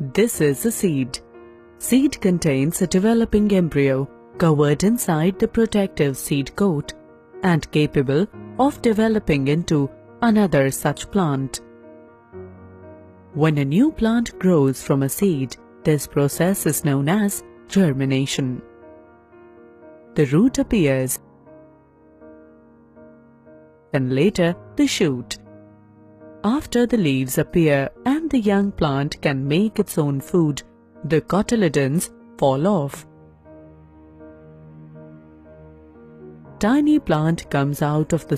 This is a seed. Seed contains a developing embryo covered inside the protective seed coat and capable of developing into another such plant. When a new plant grows from a seed, this process is known as germination. The root appears and later the shoot. After the leaves appear the young plant can make its own food, the cotyledons fall off. Tiny plant comes out of the